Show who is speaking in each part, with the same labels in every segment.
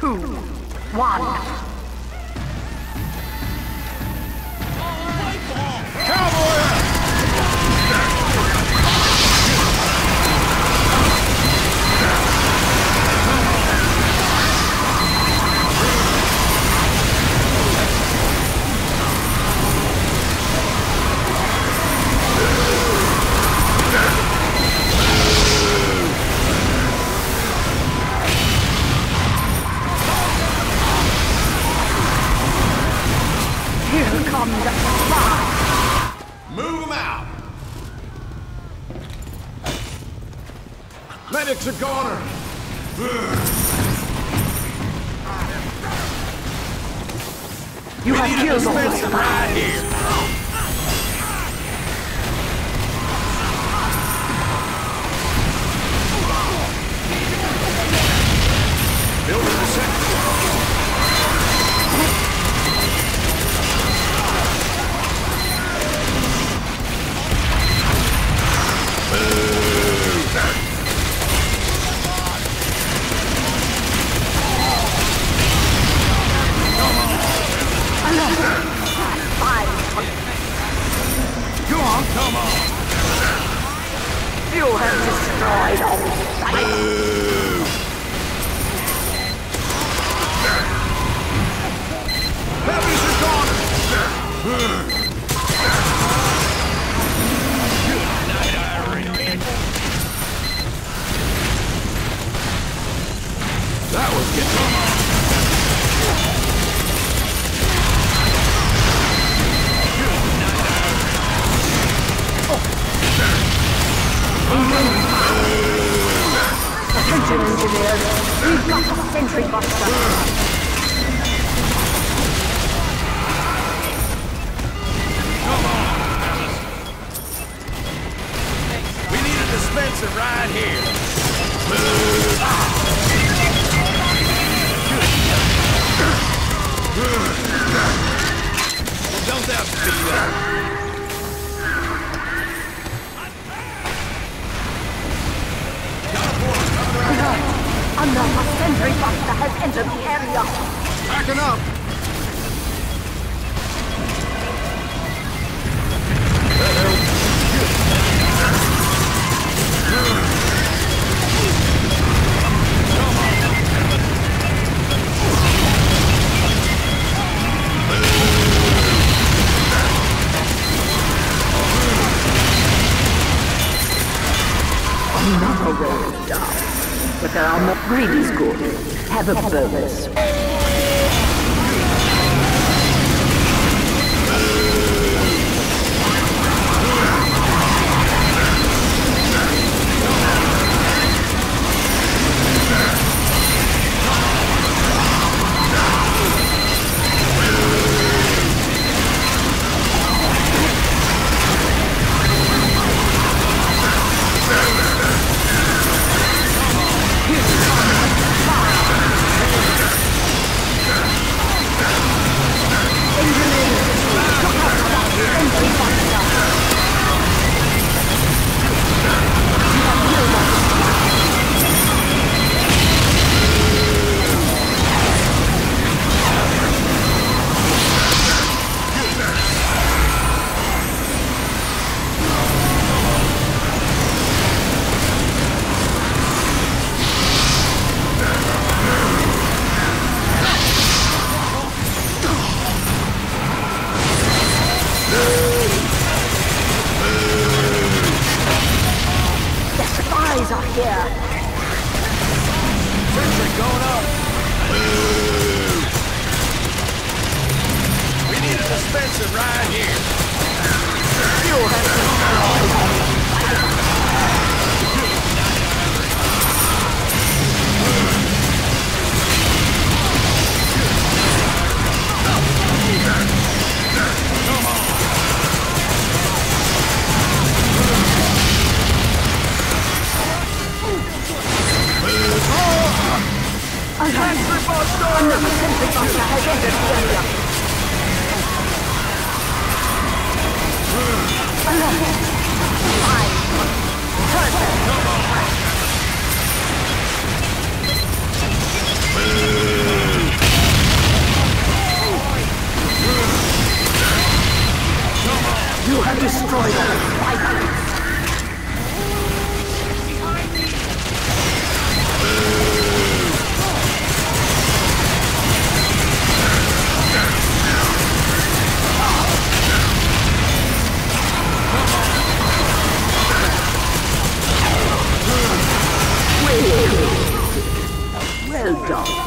Speaker 1: two, one. Here the fire.
Speaker 2: Move them out! Medics are goner!
Speaker 1: You have killed all the
Speaker 2: right here! Building Come on!
Speaker 1: You have destroyed all
Speaker 2: be that.
Speaker 1: Another sentry buster has entered the area.
Speaker 2: Backing up.
Speaker 1: But there are more. Greed is good. Have a bonus. Buster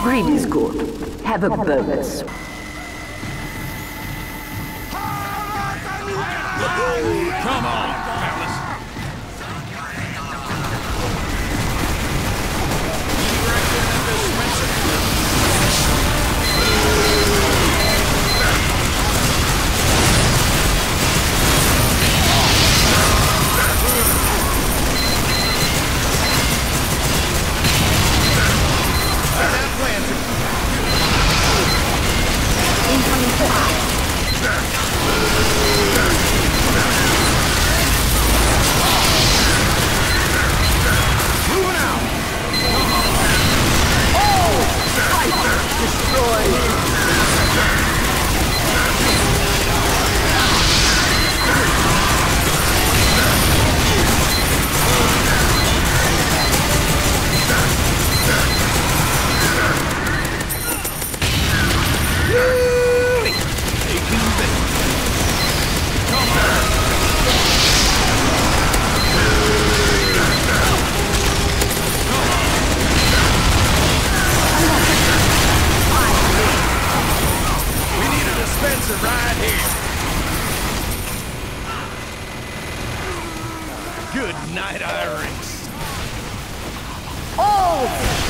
Speaker 1: Greed is good. Have a bonus.
Speaker 2: Come on,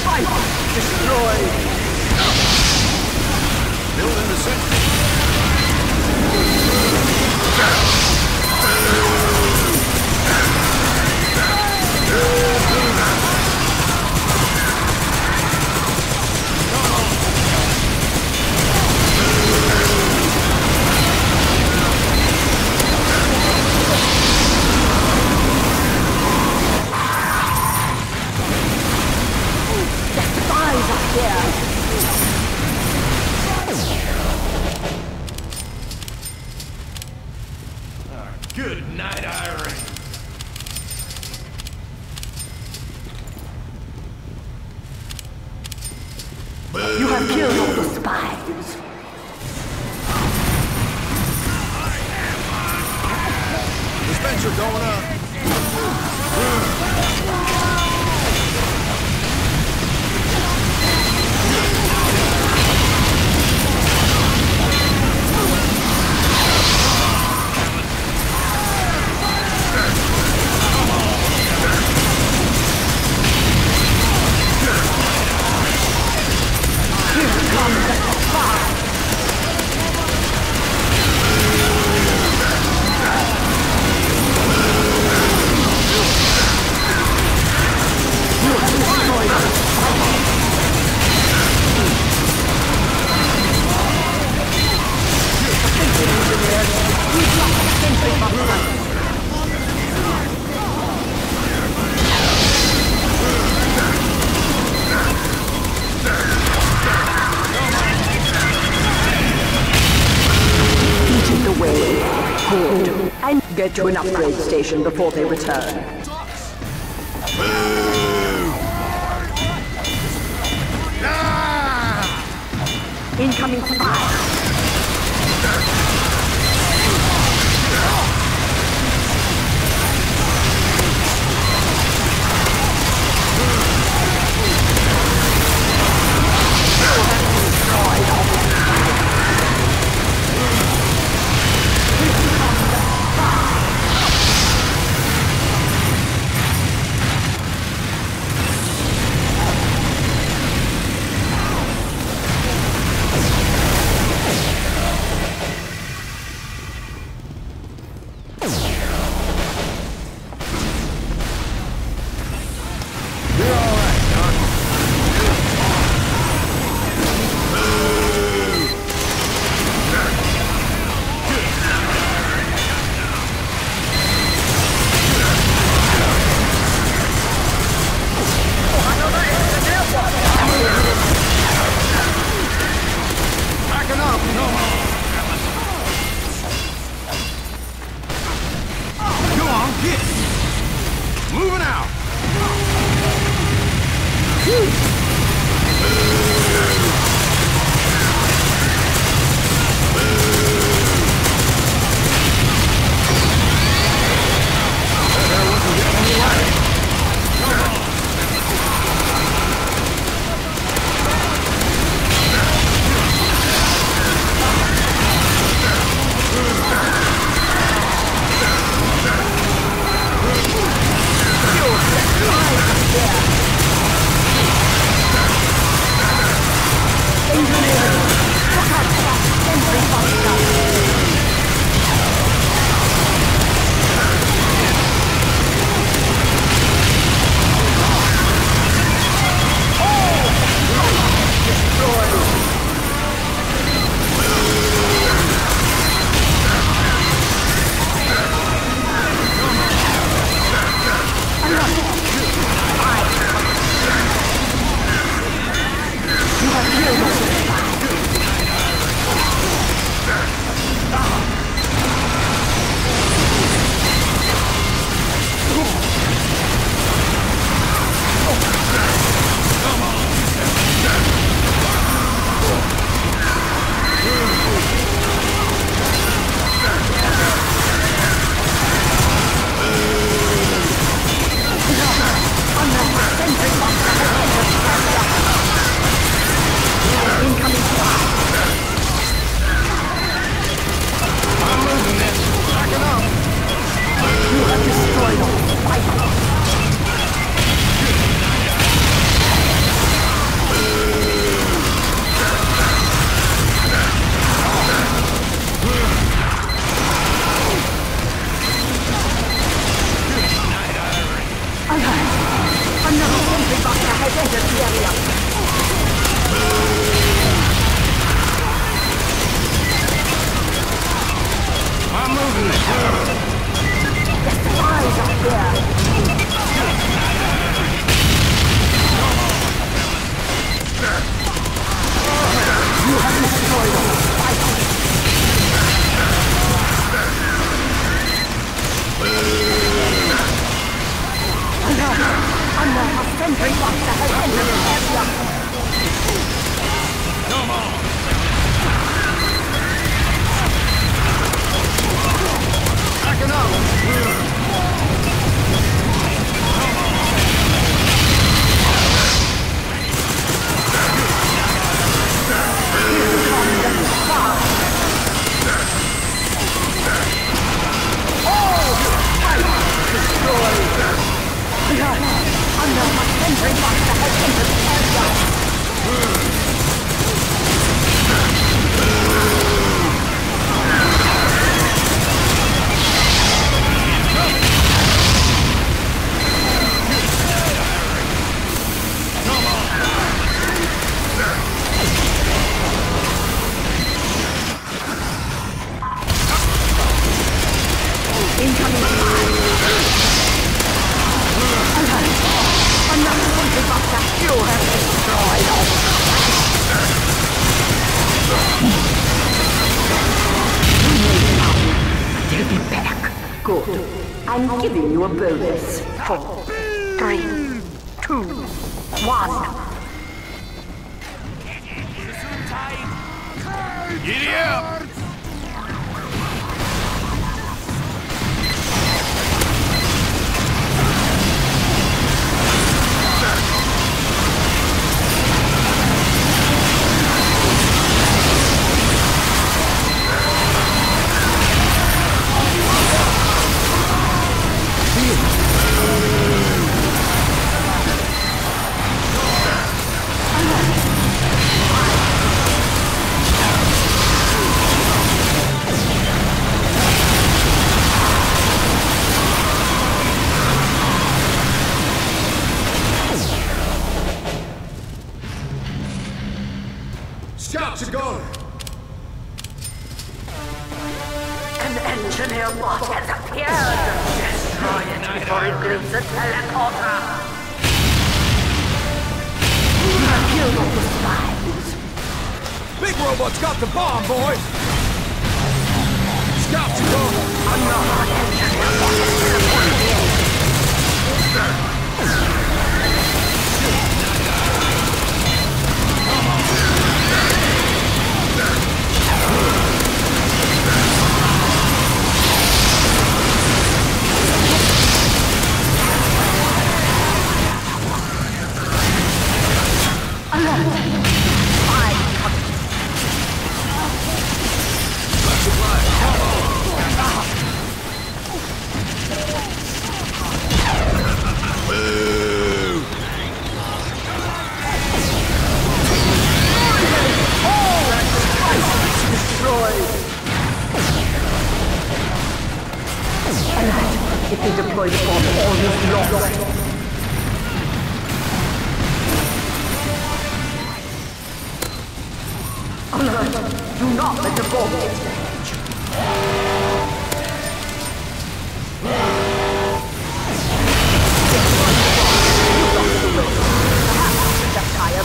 Speaker 1: fight destroyed.
Speaker 2: Building the sentry.
Speaker 1: You have killed all the spies.
Speaker 2: Dispenser going up.
Speaker 1: To an upgrade station before they return. Incoming spy. Enough! Enough! Sentry Buster has
Speaker 3: entered the
Speaker 2: area! Under my
Speaker 1: entry box that has entered the area! I'm giving you a bonus. Four, three, two, one. Giddy
Speaker 2: up! Robot's got the bomb, boys!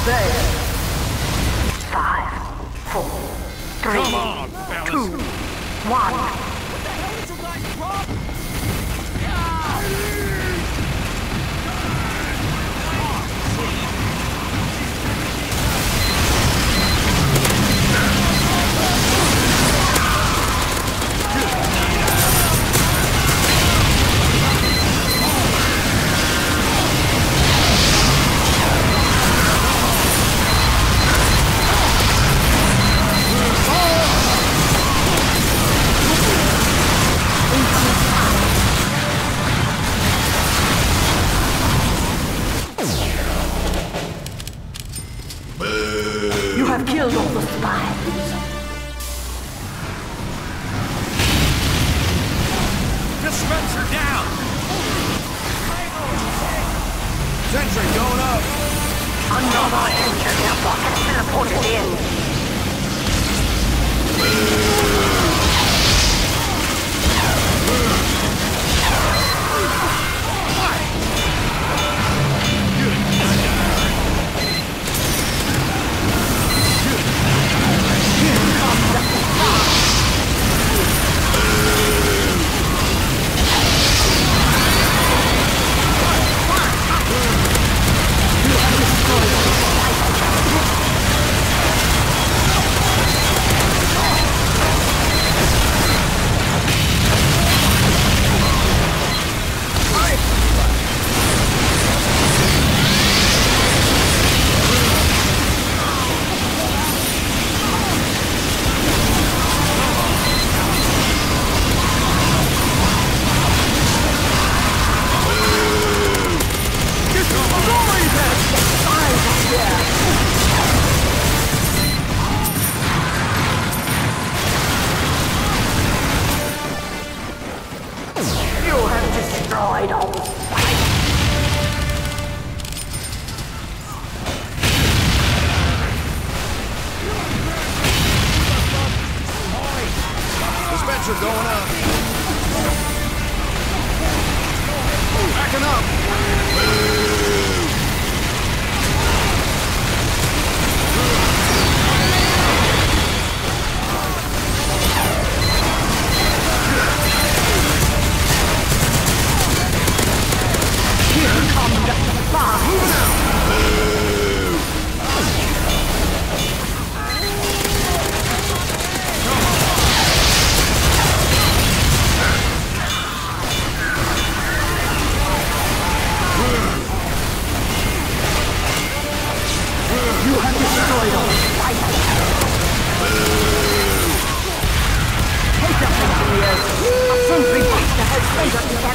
Speaker 1: Five, four, three, Have killed all the spies.
Speaker 3: Dispenser down!
Speaker 2: Sentry going up!
Speaker 1: Another engineer has teleported in. You
Speaker 2: Dispenser going up! Backing up!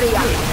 Speaker 4: Hurry up.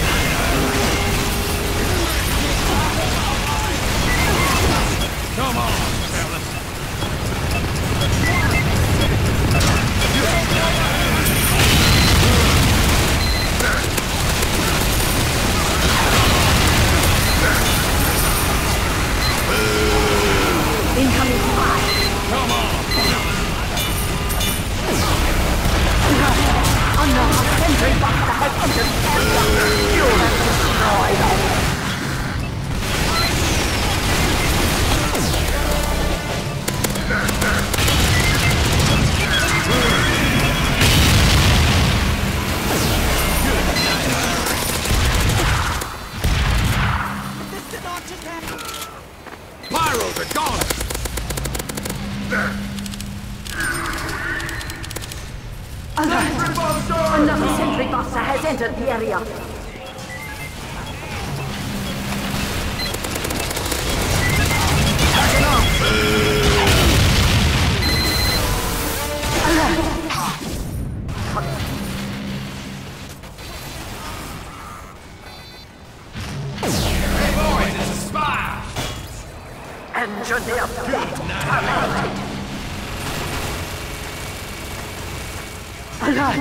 Speaker 1: Alert!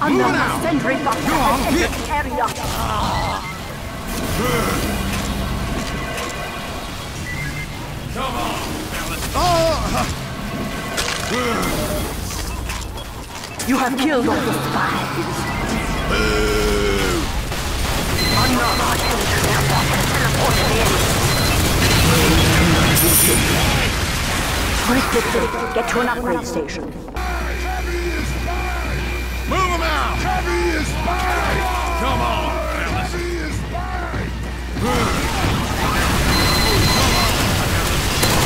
Speaker 1: Another sentry
Speaker 4: on,
Speaker 1: has entered the area.
Speaker 2: Come on, fellas.
Speaker 4: Oh!
Speaker 1: You have killed all the spies. Another engineer bot has teleported in. Quickly. Get to an upgrade station.
Speaker 4: Him out!
Speaker 2: Come on, fellas.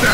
Speaker 2: Get